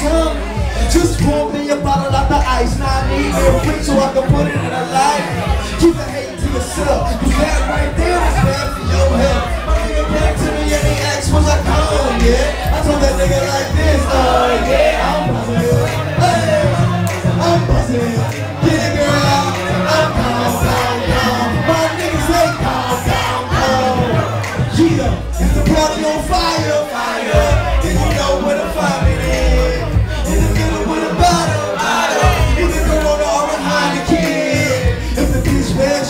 some? Just pour me a bottle out the ice. Now I need me a drink so I can put it in a light. Keep the hate to yourself. Cause that right there is bad for your health. My nigga came to me and he asked was I gone, yeah? I told that nigga like this, uh, yeah, I'm buzzing. Hey, I'm buzzing. Get it, girl. I'm calm, calm, calm. My niggas say calm, calm, calm. Yeah, it's the party on fire.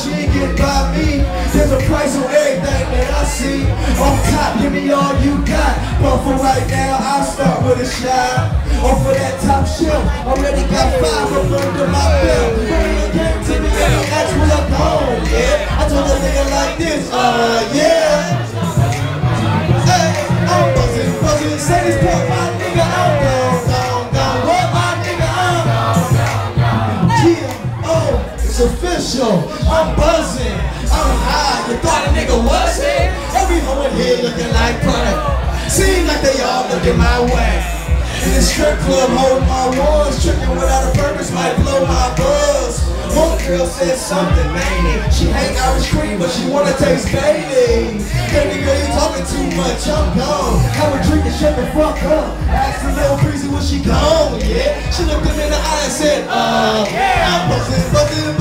She ain't get by me. There's a price on everything that I see. Off top, give me all you got. But for right now, I'll start with a shot. Off of that top shelf, already got five of them to my belt. When he came to me he asked where I'm going, yeah. I told that nigga like this, uh, yeah. I'm buzzing, I'm high. You thought a nigga was here? woman here looking like product. Seems like they all looking my way. In this strip club, holding my walls, tripping without a purpose, might blow my buzz. One girl said something, man. She hate Irish cream, but she wanna taste baby. Baby girl, you talking too much, I'm gone. Have a drink and shut the fuck up. Asked the little crazy, when she gone, yeah. She looked him in the eye and said, uh, yeah. I'm buzzing, buzzing,